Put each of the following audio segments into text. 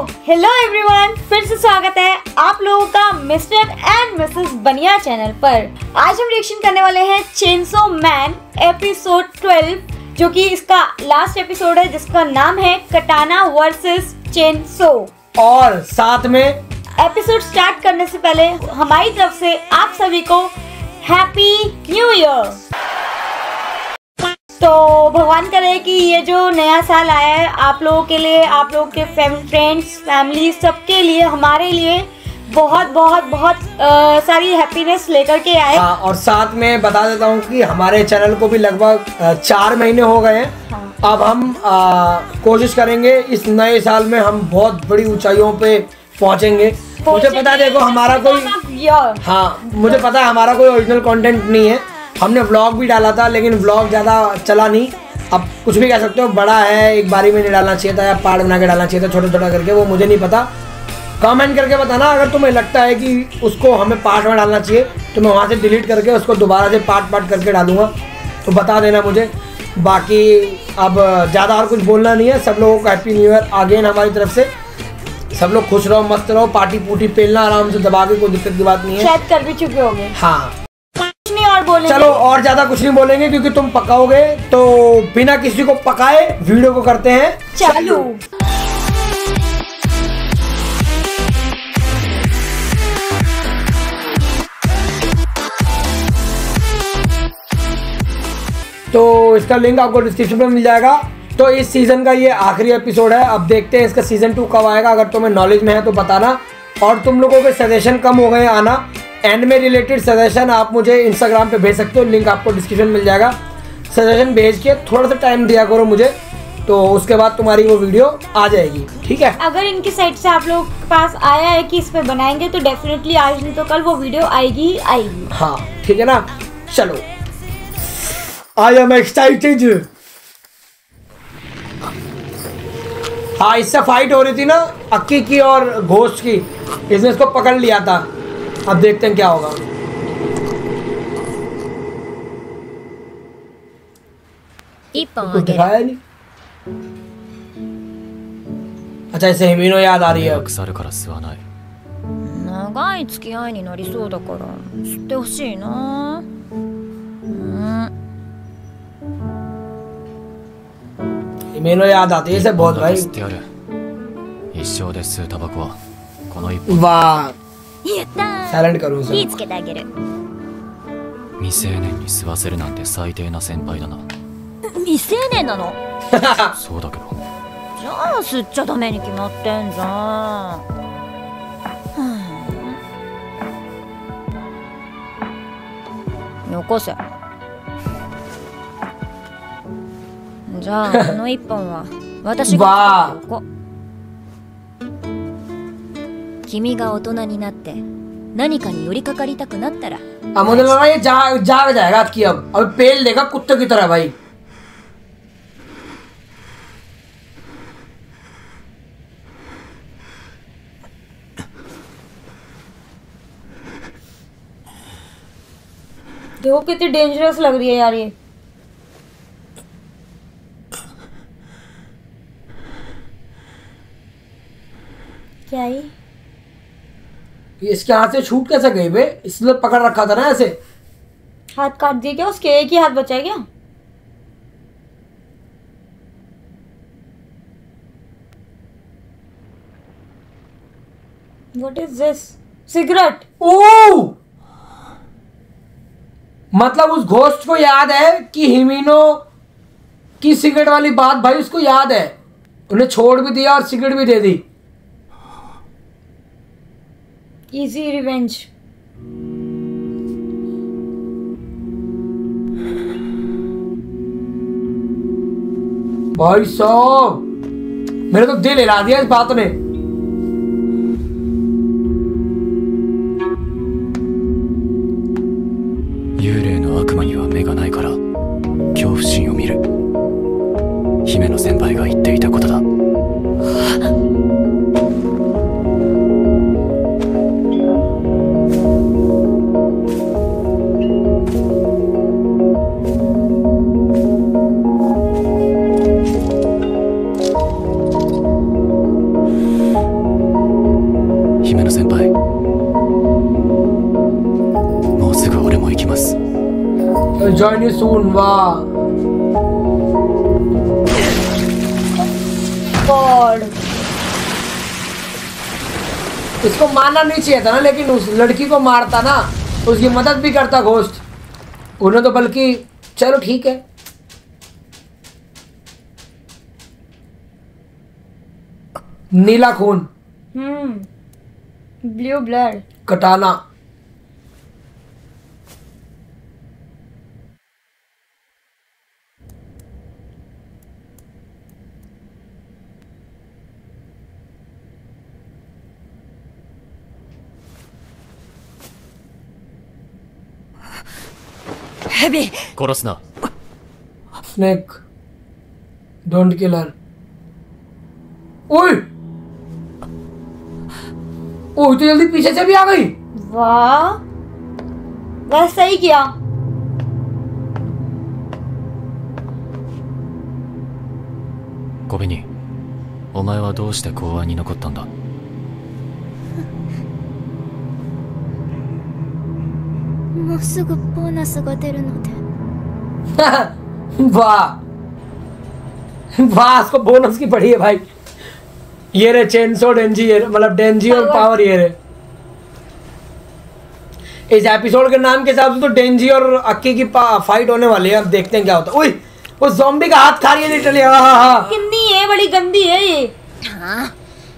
Hello everyone फिर से स्वागत है आप लोगों का mister and missus Baniya channel पर। आज हम रिएक्शन करने वाले हैं चेनसो मैन एपिसोड 12 जो कि इसका लास्ट एपिसोड है जिसका नाम है कटाना वर्सेस चेनसो और साथ में एपिसोड स्टार्ट करने से पहले हमारी तरफ़ से आप सभी को हैप्पी न्यू ईयर तो भगवान करे कि ये जो नया साल आया है आप लोगों के लिए आप लोगों के फैम फ्रेंड्स फैमिली सबके लिए हमारे लिए बहुत बहुत बहुत अ, सारी हैप्पीनेस लेकर के आए। हाँ और साथ में बता देता हूँ कि हमारे चैनल को भी लगभग चार महीने हो गए हैं। हाँ। अब हम अ, कोशिश करेंगे इस नए साल में हम बहुत बड़ी ऊंचाइयों पे पहुँचेंगे। मुझे पता देखो हमारा कोई हाँ मुझे पता है हमारा कोई ओरिजिनल कंटेंट नहीं है। हमने व्लॉग भी डाला था लेकिन व्लॉग ज़्यादा चला नहीं। अब कुछ भी कह सकते हो बड़ा है एक बारी में नहीं डालना चाहिए था या पार्ट बना के डालना चाहिए था छोटा छोटा करके वो मुझे नहीं पता। कमेंट करके बताना अगर तुम्हें लगता है कि उसको हमें पार्ट में डालना चाहिए तो मैं वहाँ से डिलीट करके उसको दोबारा से पार्ट पार्ट करके डालूँगा। तो बता देना मुझे। बाकी अब ज़्यादा और कुछ बोलना नहीं है सब लोगों को हैप्पी न्यू ईयर अगेन हमारी तरफ़ से। सब लोग खुश रहो मस्त रहो पार्टी पूटी पेलना आराम से दबा के कोई दिक्कत की बात नहीं है। शायद कर भी चुके होंगे। हाँ। नहीं और बोलेंगे। चलो और ज़्यादा कुछ नहीं बोलेंगे क्योंकि तुम पकाओगे तो बिना किसी को पकाए वीडियो को करते हैं। चालू। तो इसका लिंक आपको डिस्क्रिप्शन में मिल जाएगा। तो इस सीज़न का ये आखिरी एपिसोड है। अब देखते हैं इसका सीज़न टू कब आएगा। अगर तुम्हें नॉलेज में है तो बताना। और तुम लोगों के सजेशन कम हो गए आना। एंड में रिलेटेड सजेशन आप मुझे इंस्टाग्राम पे भेज सकते हो लिंक आपको डिस्क्रिप्शन मिल जाएगा। सजेशन भेज के थोड़ा सा टाइम दिया करो मुझे तो उसके बाद तुम्हारी वो वीडियो आ जाएगी ठीक है? अगर इनकी साइड से आप लोग के पास आया है कि इस पे बनाएँगे तो डेफिनेटली आज नहीं तो कल वो वीडियो आएगी ही आएगी। हाँ ठीक है ना? चलो। आई एम एक्साइटेड हाँ इससे फाइट हो रही थी ना अक्की की और घोष की। इसने इसको पकड़ लिया था। अब देखते हैं क्या होगा 一本あ कुछ げる दिखाया नहीं अच्छा इसे हिमीनो याद आ रही 迷 है 惑さるから吸わない 長い付き合いになりそうだから吸ってほしいなうん हिमीनो याद आती है इसे बहुत だけ भाई 吸ってやる一生で吸うタバコはこの一本 वाह やったサイレン火つけてあげる。未成年に吸わせるなんて最低な先輩だな。未成年なの？そうだけど。じゃあ吸っちゃダメに決まってんじゃん残せ。じゃあこの一本は。私が。ここ。君が大人になって何かに寄りかかりたくなったら अब मुझे लग रहा है ये जाग जाग जाएगा कि अब अब पेल देगा कुत्ते की तरह भाई देखो कितनी डेंजरस लग रही है यार ये क्या ही ये इसके हाथ से छूट कैसे गई बे? इसने पकड़ रखा था ना ऐसे। हाथ काट दिए क्या? उसके एक ही हाथ बचा है क्या? What is this? सिगरेट ओ मतलब उस घोस्ट को याद है कि हिमिनो की सिगरेट वाली बात भाई उसको याद है? उन्हें छोड़ भी दिया और सिगरेट भी दे दी। इजी रिवेंज भाई साहब मेरा तो दिल हिला दिया इस बात ने। You soon वाह। गॉड। इसको मारना नहीं चाहिए था ना लेकिन उस लड़की को मारता ना उसकी मदद भी करता घोस्ट उन्हें तो बल्कि चलो ठीक है। नीला खून। Hmm blue blood. कटाना। Heavy! 殺すな स्नेक डोंट किलर ओए ओए तो जल्दी पीछे से भी आ गई वाह वह सही किया 小紅お前はどうして公安に残ったんだ もうすぐボーナスが出るので वाह वाह इसको बोनस की पड़ी है भाई ये रे चेनसो डेंजी ये रे, मतलब डेंजी और पावर ये रे इस एपिसोड के नाम के हिसाब से तो डेंजी और अक्की की फाइट होने वाली है अब देखते हैं क्या होता है ओए वो जॉम्बी का हाथ खा रही है लिटरली हाँ हाँ हाँ कितनी है बड़ी गंदी है ये はあ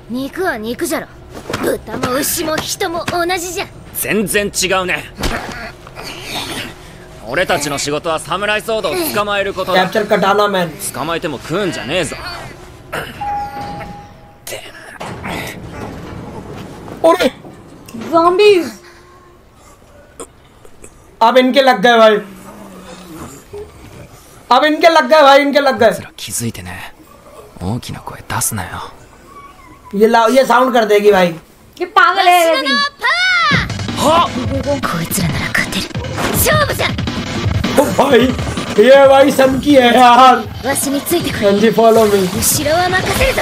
肉は肉じゃろ豚も牛も人も同じじゃ全然違うね 俺たちの仕事はサムライソードを捕まえることだ कैप्चर कटाना मैन 捕まえても食うんじゃねえぞ और zombies अब इनके लग गए भाई अब इनके लग गए भाई इनके लग गए そら気づいてね大きな声出すなよ ये ला ये साउंड कर देगी भाई ये पागल है भाई ये भाई सन की है यार わしについてくれ हाँ जी फॉलो मी 後ろは任せるぞ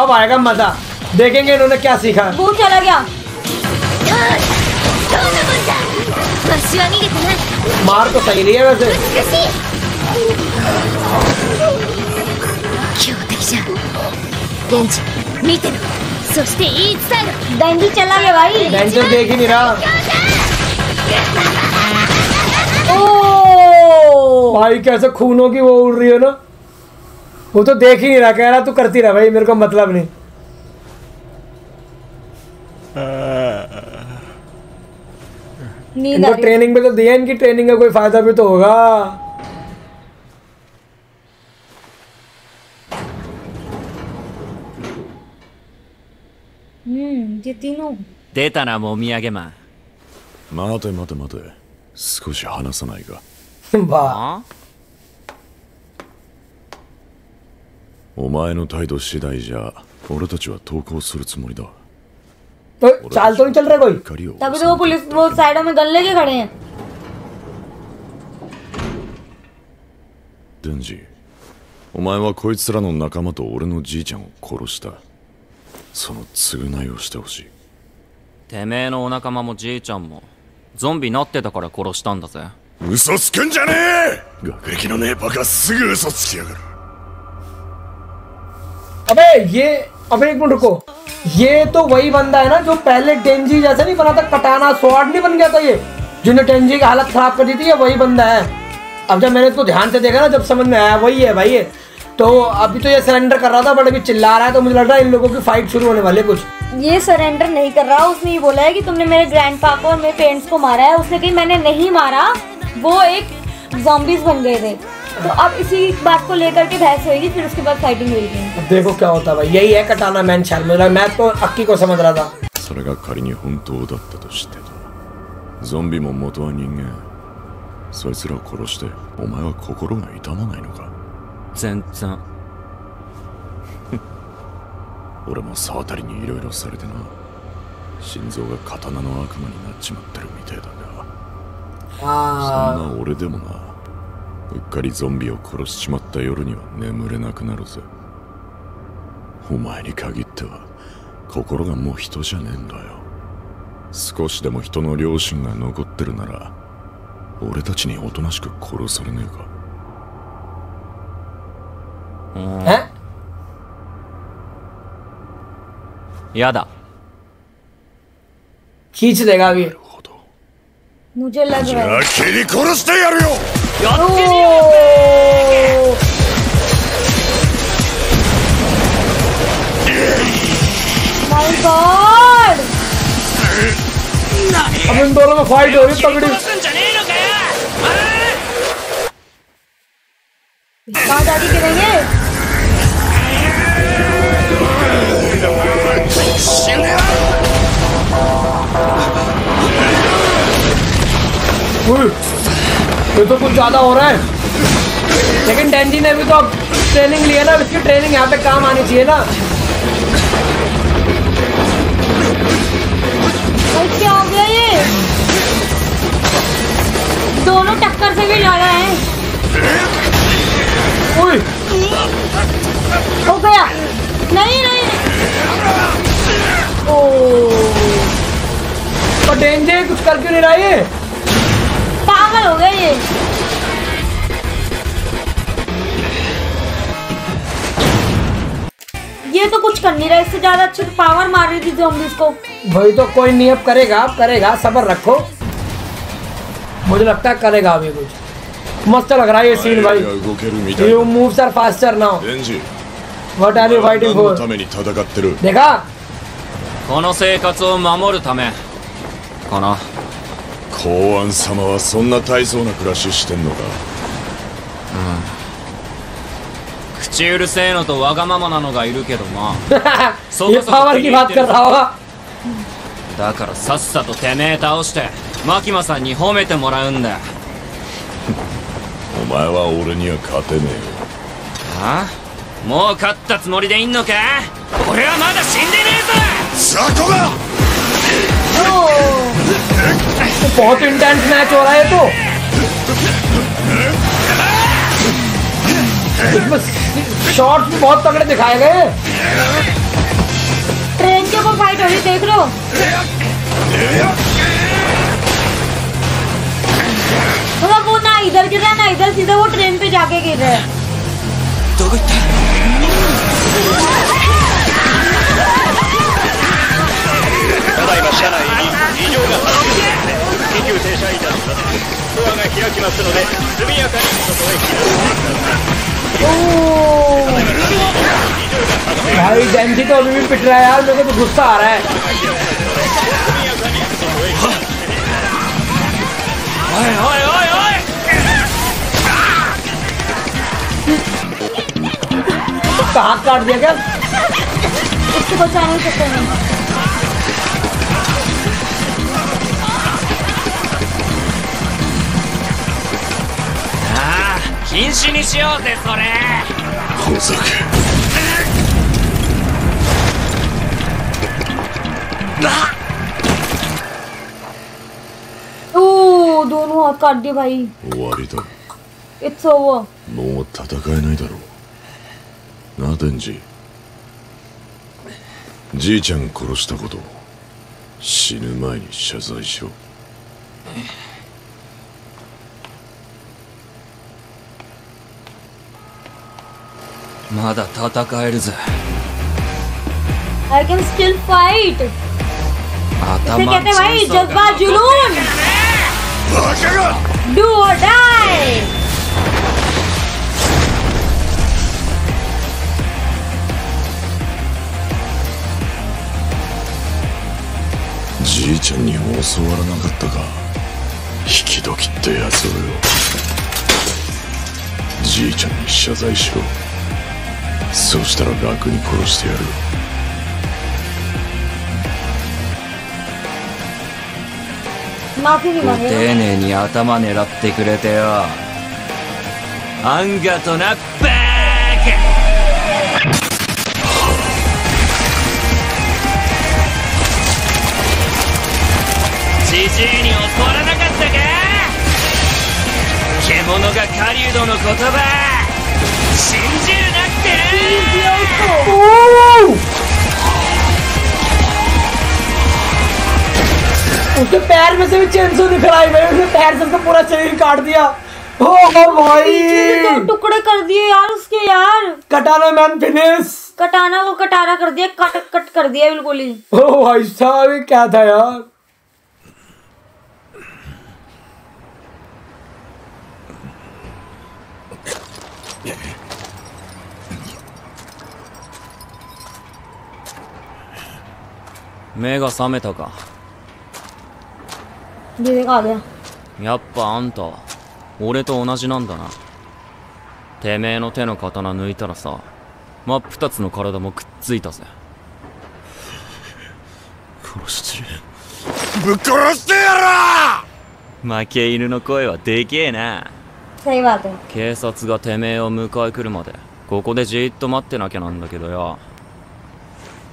अब आएगा मजा देखेंगे इन्होंने क्या सीखा वो चला गया どんなもんだわしは逃げてない मार तो सही रही है वैसे 美しい強敵じゃレンジ見てろそして言い伝えろ डेंजी चला गया भाई टेंशन देख ही नहीं रहा ओ भाई कैसे खूनों की वो उड़ रही है ना वो तो देख ही नहीं रहा कह रहा तू करती रहा भाई मेरे को मतलब नहीं नींद आ इनको रही है। ट्रेनिंग भी तो दिया इनकी ट्रेनिंग का कोई फायदा भी तो होगा हम्म ये तीनों 出たなもみあげマン待て待て待て少し話さないか वाह あお前の態度次第じゃ俺たちは投降するつもりだ तो चाल तो नहीं चल रहा कोई 怒りを तभी तो वो पुलिस वो साइडों में गन लेके खड़े हैं デンジお前はこいつらの仲間と俺のじいちゃんを殺したその償いをしてほしいてめえのお仲間もじいちゃんもゾンビなってたから殺したんだぜ 嘘つくんじゃねえ学歴のねえバカすぐ嘘つきやがる अबे ये अबे एक मिनट रुको ये तो वही बंदा है ना जो पहले डेंजी जैसे नहीं बना था कटाना स्वॉर्ड नहीं बन गया था ये जिन्होंने डेंजी की हालत खराब कर दी थी ये वही बंदा है अब जब मैंने इसको ध्यान से देखा ना जब समझ में आया वही है भाई ये तो अभी तो ये सरेंडर कर रहा था बट अभी चिल्ला रहा है तो मुझे लग रहा है इन लोगों की फाइट शुरू होने वाली है कुछ ये सरेंडर नहीं कर रहा उसने ये बोला है कि तुमने मेरे ग्रैंड को और मेरे पेरेंट्स को मारा है उसने कही मैंने नहीं मारा वो एक जॉम्बीज बन गए थे तो अब इसी बात को लेकर के बहस होगी फिर उसके बाद फाइटिंग होगी अब देखो क्या होता है भाई यही है कटाना मैन शायद मुझे लगा- मैं तो अक्की को समझ रहा था それが仮に本当だったとしてゾンビも元は人間そいつらを殺してお前は心が痛まないのか 全然。俺も沢渡にいろいろされてな。心臓が刀の悪魔になっちまってるみてえだが。そんな俺でもな。うっかりゾンビを殺しちまった夜には眠れなくなるぜ。お前に限っては心がもう人じゃねえんだよ。少しでも人の良心が残ってるなら俺たちにおとなしく殺されねえかहैं やだ खींच देगा अभी ほど मुझे लग じ रहा ゃ है あ切り殺してやるよ माय गॉड अब इन दोनों में फाइट हो रही तगड़ी कहाँ जाके गिरेंगे ये तो कुछ ज़्यादा हो रहा है। लेकिन डेंजी ने भी तो अब ट्रेनिंग ली है ना इसकी ट्रेनिंग यहाँ पे काम आनी चाहिए ना। क्या हो गया ये? दोनों टक्कर से भी लड़ा है। उई, हो गया। नहीं नहीं। ओ। तो डेंजी कुछ करके नहीं रहा ये? कर नहीं रहा इससे ज्यादा अच्छे पावर मार रही थी zombies को भाई तो कोई नहीं अब करेगा अब करेगा सबर रखो मुझे लगता है करेगा अभी कुछ मस्त लग रहा है ये सीन が भाई 動けるみたい you moves are faster now デンジ what are you 何 fighting の for ために戦ってる देखा この生活を守るためかな公安様はそんな大層な暮らししてんのか 口うるせえのとわがままなのがいるけどな ये पावर की बात कर रहा होगा だからさっさとてめえ倒してマキマさんに褒めてもらうんだよお前は俺には勝てねあもう勝ったつもりでいんのか俺はまだ死んでねえぞ雑魚が तो बहुत इंटेंस मैच हो रहा है ये तो इसमें शॉट्स भी बहुत तगड़े दिखाए गए ट्रेन के ऊपर फाइट हो रही देख लो मतलब वो ना इधर गिर रहा है ना इधर सीधा वो ट्रेन पे जाके गिर रहा है ただいま車内に異常が発生緊急停車いたしますドアが開きますので速やかに外へ避難してください भाई डेंजी तो अभी भी पिट रहा है यार, मेरे को तो गुस्सा आ रहा है। हाथ काट दिया क्या? उसको बचा नहीं सकते 禁止にしようぜそれ。ほざけおおどの赤で終わりだ。It's over もう戦えないだろう。なデンジじいちゃん殺したこと死ぬ前に謝罪しろまだ戦えるぜ I can still fight इसे 頭 कहते हैं भाई जज्बा जुनून バカが डू और डाई じいちゃんに教わらなかったか引き時ってやつをよじいちゃんに謝罪しろ そしたら楽に殺してやる。丁寧に頭狙ってくれてよ。アンガとなバークになかったか？獣が狩人の言葉。信じるな。उसके पैर में से भी चेंसो दिख रहा है भाई उसने पैर से उसका पूरा शरीर काट दिया। ओ भाई तो टुकड़े कर दिए यार उसके यार। कटाना मैन फिनिश कटाना वो कटारा कर दिया कट कट कर दिया बिल्कुल ही। ओ भाई साहब ये क्या था यार "目が覚めたか。やっぱあんた俺と同じなんだな。てめえの手の刀抜いたらさ真っ二つの体もくっついたぜ。殺してぶっ殺してやろ負け犬の声はでけえな。警察がてめえを迎え来るまでここでじーっと待ってなきゃなんだけどよ。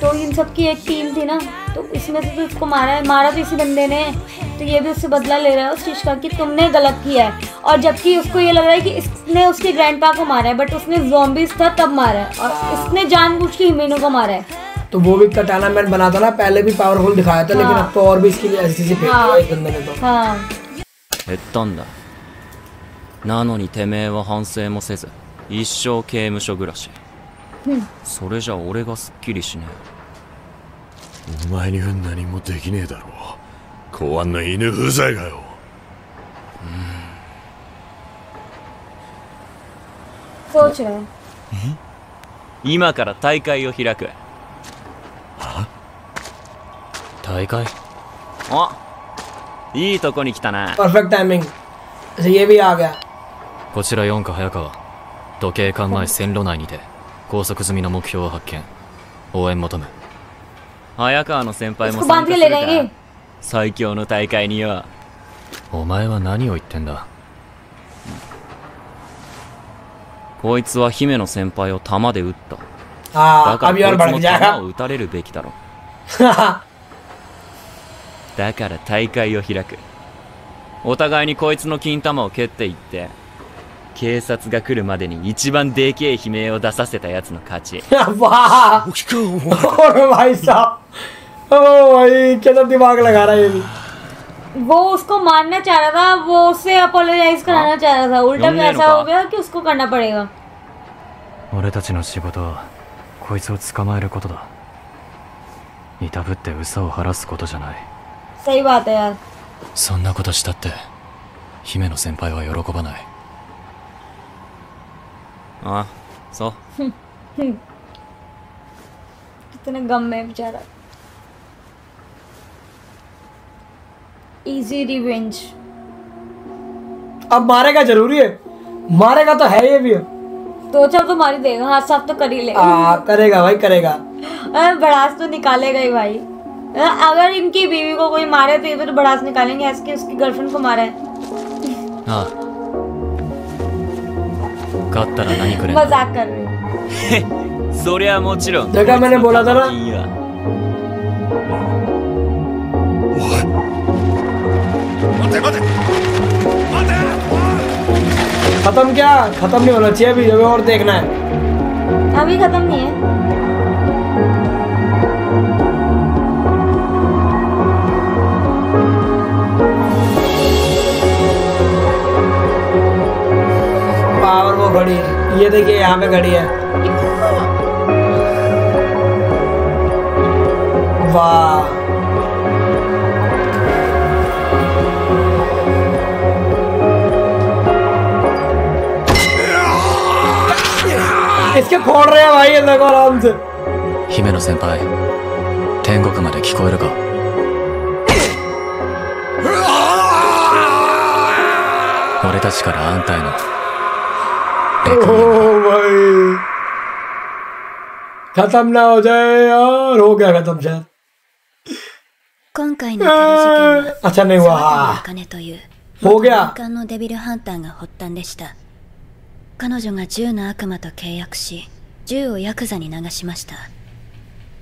तो इन सब की एक टीम थी ना तो इसमें से तो इसको मारा है मारा तो इसी बंदे ने तो ये भी उससे बदला ले रहा है उस चीज का कि तुमने गलत किया है और जबकि उसको ये लग रहा है कि इसने उसके ग्रैंडपा को मारा है बट उसने जॉम्बिस था तब मारा है और इसने जानबूझ के हिमेनो को मारा है तो वो भी कटाना मैन बना था ना पहले भी पावरफुल दिखाया था लेकिन अब तो और भी इसकी ऐसी सी फेंक हाँ। दिया इस बंदे ने तो हाँ 減ったんだなのにてめえは反省もせず一生刑務所暮らし、 それじゃ俺がすっきりしねお前には何もできねえだろう公安の犬風罪がよ सोच रहा है え今から大会を開く大会あいいとこに来たな परफेक्ट टाइमिंग अच्छा ये भी आ गया こちら四課早川時計館前線路内にて 拘束済みの目標を発見。応援求む。早川の先輩も参加するか最強の大会にはお前は何を言ってんだ。こいつは姫の先輩を弾で撃った。だからこいつも弾を撃たれるべきだろ。だから大会を開く。お互いにこいつの金玉を蹴っていって。警察が来るまでに一番でけえ悲鳴を出させたやつの勝ち वाह और भाई साहब ओ भाई क्या तो दिमाग लगा रहा है ये भी वो उसको मारना चाह रहा था वो उससे अपोलोजाइज कराना चाह रहा था उल्टा भी यमने ऐसा रुका। हो गया कि उसको करना पड़ेगा 俺たちの仕事はこいつを捕まえることだいたぶって嘘を晴らすことじゃない सही बात है यार そんなことしたって姫の先輩は喜ばない हाँ सो। कितने गम में बेचारा। इजी रिवेंज अब मारेगा ज़रूरी है। मारेगा तो है ये भी। दो चार तो मारी देगा हाथ साफ़ तो कर ही लेगा आ, करेगा भाई करेगा। बड़ास तो निकालेगा ही भाई। अगर इनकी बीवी को कोई मारे तो ये तो बड़ास निकालेंगे ऐसे उसकी गर्लफ्रेंड को मारे। हाँ। 勝ったら何くれんの मजाक कर रही हूँ そりゃもちろん देखा मैंने बोला था ना いいわ खत्म क्या खत्म नहीं होना चाहिए अभी अभी और देखना है अभी खत्म नहीं है पावर वो घड़ी ये देखिए यहाँ पे घड़ी है वाह इसके खोल रहे हैं भाई ये देखो आराम से 姫野先輩天国まで聞こえるか俺たちからあんたへの ओ भाई खत्म ना हो जाए यार हो गया खत्म शायद 今回のテロ事件は अच्छा नहीं हुआ 沢 हाँ 田茜という हो गया 民間のデビルハンターが発端でした彼女が銃の悪魔と契約し 銃をヤクザに流しました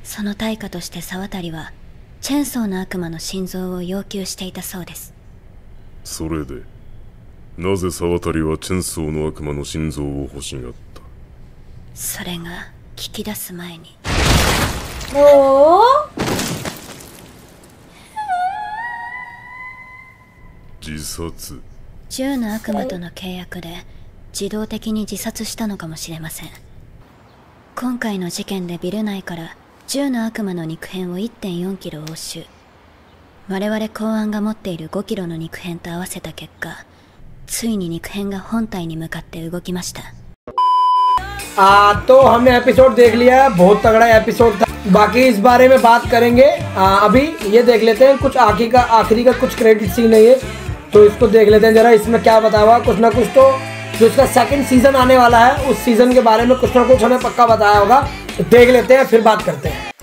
その対価として沢渡はチェンソーの悪魔の心臓を要求していたそうですそれで なぜ沢渡はチェンソーの悪魔の心臓を欲しがった？それが聞き出す前に。ओ 自殺。銃の悪魔との契約で自動的に自殺したのかもしれません。今回の事件でビル内から銃の悪魔の肉片を1.4キロ押収。我々公安が持っている5キロの肉片と合わせた結果ついに肉片が本体に向かって動きました आ, तो हमने एपिसोड देख लिया बहुत तगड़ा एपिसोड था बाकी इस बारे में बात करेंगे आ, अभी ये देख लेते हैं कुछ आखिरी का आखिरी का कुछ क्रेडिट सीन है ये तो इसको देख लेते हैं जरा इसमें क्या बताया हुआ कुछ ना कुछ तो जो इसका सेकंड सीजन आने वाला है उस सीजन के बारे में कुछ ना कुछ हमें पक्का बताया होगा तो देख लेते हैं फिर बात करते हैं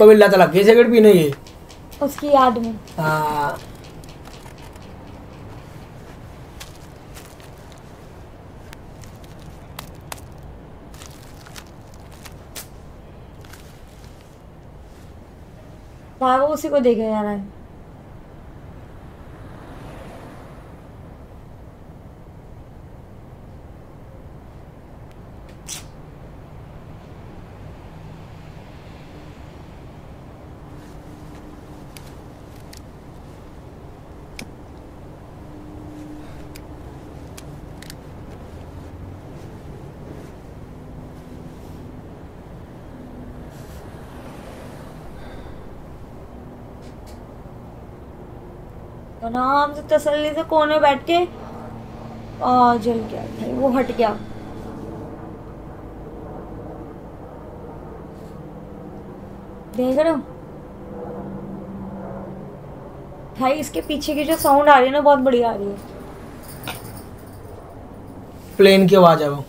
इसको भी लत लग गई सिगरेट पीने की? उसकी याद में। हाँ। वो उसी को देखे जा रहा है। आराम से तसल्ली से कोने बैठ के आ जल गया। भाई वो हट गया। देख रहे हो? भाई इसके पीछे की जो साउंड आ रही है ना बहुत बढ़िया आ रही है। प्लेन की आवाज़ है वो।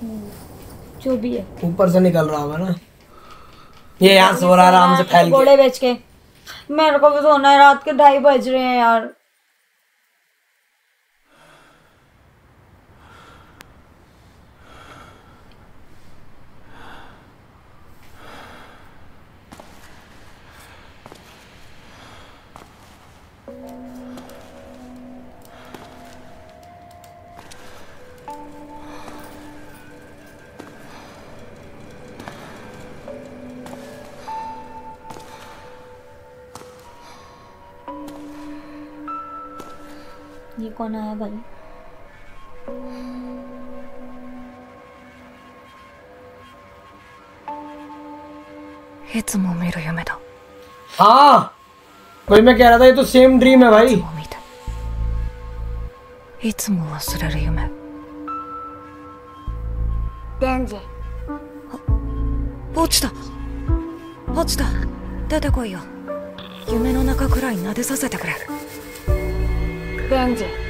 जो भी है। ऊपर से निकल रहा होगा ना। ये यहाँ सो रहा आराम से फैल के घोड़े बेच के। मेरे को भी सोना है रात के ढाई बज रहे हैं यार। ये कौन आया भाई いつも見る夢だ हाँ वही मैं कह रहा था ये तो सेम ड्रीम है भाई いつも見ていつも忘れる夢デンジ落ちた落ちた出てこいよ夢の中くらい撫でさせてくれデンジデンジ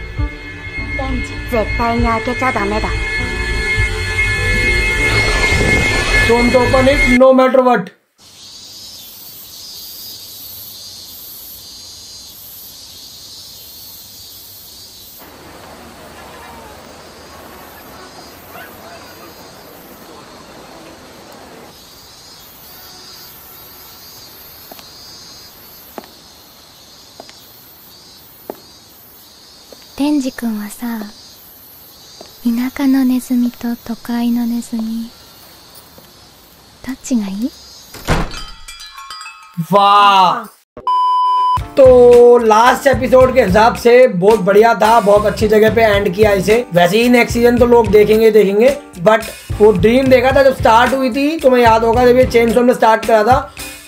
絶対に開けちゃダメだ Don't open it no matter what「 デンジ君はさ田舎のネズミと都会のネズミどっちがいい वाह तो लास्ट एपिसोड के हिसाब से बहुत बढ़िया था बहुत अच्छी जगह पे एंड किया इसे वैसे ही नेक्स्ट सीजन तो लोग देखेंगे ही देखेंगे बट वो ड्रीम देखा था जब स्टार्ट हुई थी तुम्हें याद होगा जब ये चेन शो ने स्टार्ट करा था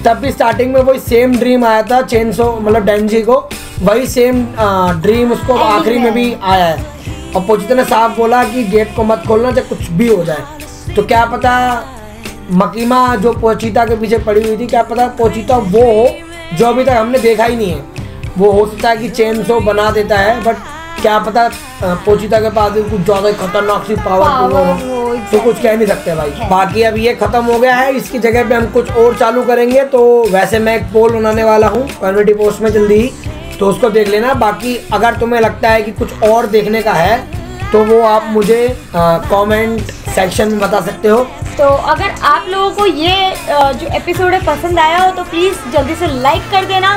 तब भी स्टार्टिंग में वही सेम ड्रीम आया था चेन शो मतलब डेंजी को वही सेम ड्रीम उसको आखिरी में भी आया है। और पोचिता ने साफ़ बोला कि गेट को मत खोलना चाहे कुछ भी हो जाए। तो क्या पता मकीमा जो पोचिता के पीछे पड़ी हुई थी क्या पता पोचिता वो हो जो अभी तक हमने देखा ही नहीं है। वो हो सकता है कि चेन सो बना देता है बट क्या पता पोचिता के पास भी कुछ ज़्यादा खतरनाक सी पावर हो। हो, तो कुछ कह नहीं सकते भाई। बाकी अब ये खत्म हो गया है इसकी जगह पे हम कुछ और चालू करेंगे तो वैसे मैं एक पोल बनाने वाला हूँ कम्युनिटी पोस्ट में जल्दी ही। तो उसको देख लेना। बाकी अगर तुम्हें लगता है कि कुछ और देखने का है तो वो आप मुझे कमेंट सेक्शन में बता सकते हो। तो अगर आप लोगों को ये अ, जो एपिसोड है पसंद आया हो तो प्लीज़ जल्दी से लाइक कर देना।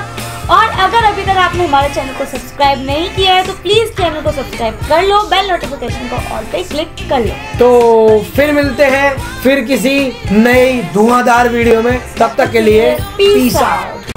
और अगर अभी तक आपने हमारे चैनल को सब्सक्राइब नहीं किया है तो प्लीज़ चैनल को सब्सक्राइब कर लो बेल नोटिफिकेशन को ऑल पे क्लिक कर लो। तो फिर मिलते हैं फिर किसी नई धुआंधार वीडियो में। तब तक के लिए पीस आउट